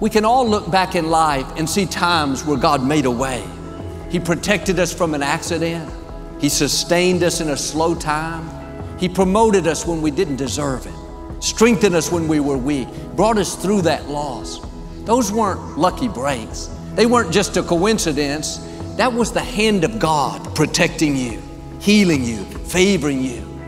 We can all look back in life and see times where God made a way. He protected us from an accident. He sustained us in a slow time. He promoted us when we didn't deserve it, strengthened us when we were weak, brought us through that loss. Those weren't lucky breaks. They weren't just a coincidence. That was the hand of God protecting you, healing you, favoring you.